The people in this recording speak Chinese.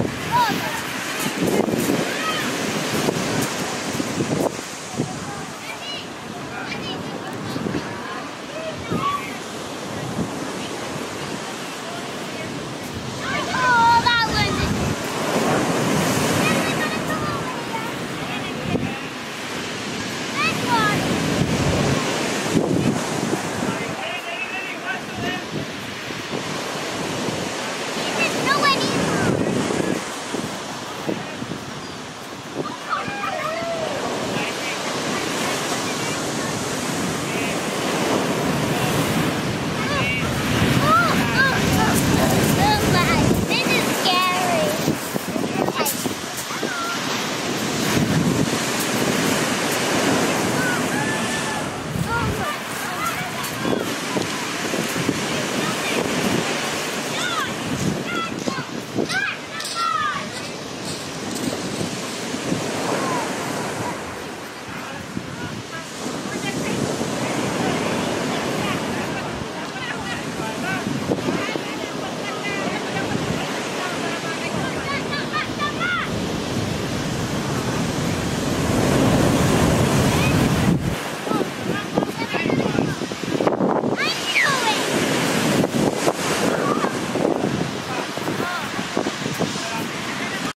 そう。